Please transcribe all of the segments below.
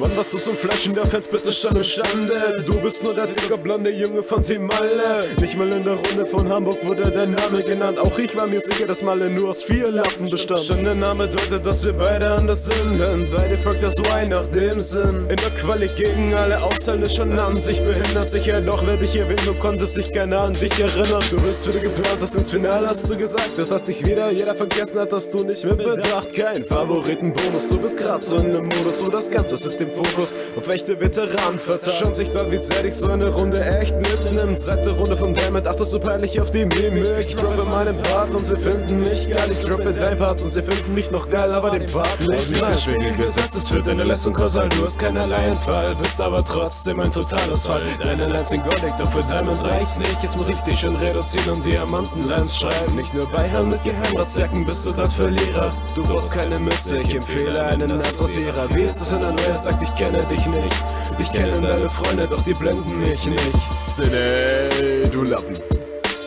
Mann, was du zum Flashen da fällst, bitte schon imstande. Du bist nur der dicke blonde Junge von Team Malle. Nicht mal in der Runde von Hamburg wurde dein Name genannt. Auch ich war mir sicher, dass Malle nur aus vier Lappen bestand. Schon der Name deutet, dass wir beide anders sind. Denn bei dir folgt das Y nach dem Sinn. In der Quali gegen alle Auszahlen ist schon an sich behindert. Sicher doch, wer dich erwähnt, du konntest dich keiner an dich erinnern. Du bist wieder geplant, hast ins Finale hast du gesagt. Das hast dich wieder jeder vergessen hat, dass du nicht mit Bedacht. Kein Favoritenbonus, du bist grad so in einem Modus, wo das Ganze ist dem Fokus auf echte Veteranen verteilt. Schon sichtbar, wie sehr dich so eine Runde echt mitnimmt. Seit der Runde von Diamond achtest du peinlich auf die Mimik. Ich droppe meinen Part und sie finden mich geil. Ich droppe dein Part und sie finden mich noch geil, aber den Part nicht. Nicht verschwingen gesetzt ist für deine Leistung kausal. Du hast keinerlei Entfall, bist aber trotzdem ein totales Fall. Deine Lines sind goldig, doch für Diamond reicht's nicht. Jetzt muss ich dich schon reduzieren und Diamantenlines schreiben. Nicht nur bei Herren mit Geheimratsecken bist du grad Verlierer. Du brauchst keine Mütze, ich empfehle einen Nassrasierer. Wie ist es, wenn ein Neuer sagt, ich kenne dich nicht? Ich kenne deine Freunde, doch die blenden mich nicht. Sinne, du Lappen.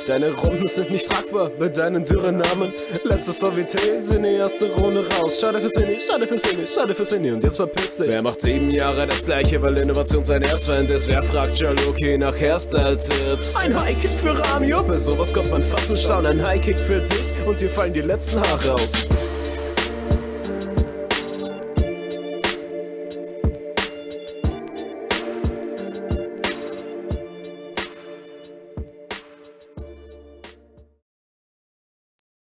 Deine Runden sind nicht tragbar bei deinen dürren Namen. Letztes war WT, Sinne, erste Runde raus. Schade für Sinne, schade für Sinne, schade für Sinne und jetzt verpiss dich. Wer macht sieben Jahre das gleiche, weil Innovation sein Erzfeind ist? Wer fragt Jaloki nach Hairstyle-Tipps? Ein Highkick für Ramio, bei sowas kommt man fast in Staunen. Ein Highkick für dich und dir fallen die letzten Haare aus.